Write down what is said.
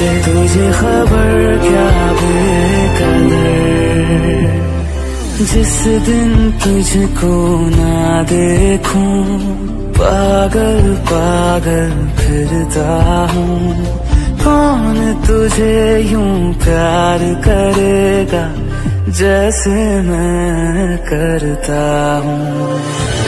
से तुझे खबर क्या बेकदर? जिस दिन तुझको ना देखूँ, पागल पागल फिरता हूँ। कौन तुझे यूँ प्यार करेगा, जैसे मैं करता हूँ?